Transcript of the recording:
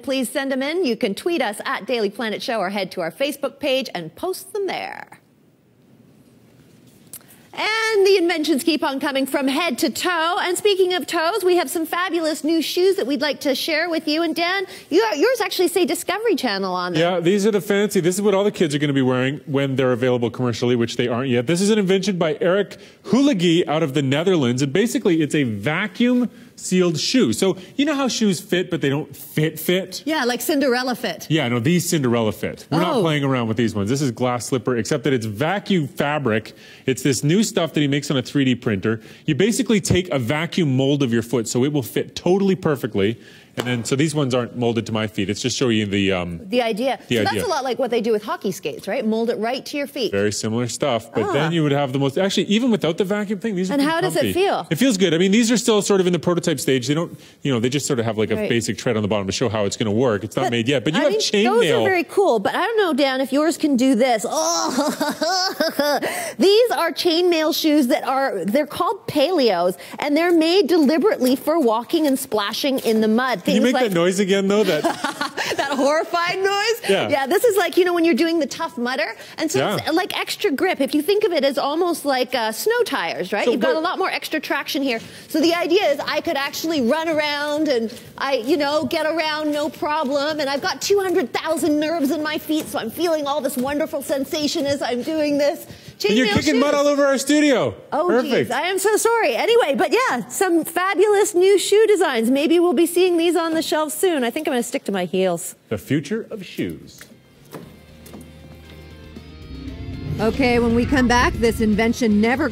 Please send them in. You can tweet us at Daily Planet Show or head to our Facebook page and post them there. Inventions keep on coming from head to toe. And speaking of toes, we have some fabulous new shoes that we'd like to share with you. And Dan, you, yours actually say Discovery Channel on them. Yeah, these are the fancy. This is what all the kids are going to be wearing when they're available commercially, which they aren't yet. This is an invention by Eric Hullegie out of the Netherlands. And basically, it's a vacuum sealed shoe. So you know how shoes fit, but they don't fit fit? Yeah, like Cinderella fit. Yeah, no, these Cinderella fit. We're Oh. not playing around with these ones. This is glass slipper, except that it's vacuum fabric. It's this new stuff that he makes on a 3D printer. You basically take a vacuum mold of your foot, so it will fit totally perfectly. And then, so these ones aren't molded to my feet. It's just showing you the um, The idea. The so idea. that's a lot like what they do with hockey skates, right? Mold it right to your feet. very similar stuff. But Ah. then you would have the most, actually, even without the vacuum thing, these are And how does it feel? It feels good. I mean, these are still sort of in the prototype stage. They don't, you know, they just sort of have like a Right. basic tread on the bottom to show how it's going to work. It's not made yet. But you I have mean, chainmail. Those are very cool, but I don't know, Dan, if yours can do this. Oh, these are chainmail shoes that are, they're called paleos, and they're made deliberately for walking and splashing in the mud. Can you make like that noise again, though? That that horrifying noise. Yeah. Yeah, this is like, you know, when you're doing the tough mudder. And so Yeah. it's like extra grip. If you think of it as almost like uh, snow tires, right? So You've got a lot more extra traction here. So the idea is I could actually run around and I, you know, get around no problem. And I've got 200,000 nerves in my feet, so I'm feeling all this wonderful sensation as I'm doing this. And you're Chainmail kicking mud all over our studio. Oh, Perfect. geez, I am so sorry. Anyway, but yeah, some fabulous new shoe designs. Maybe we'll be seeing these on the shelves soon. I think I'm going to stick to my heels. the future of shoes. Okay, when we come back, this invention never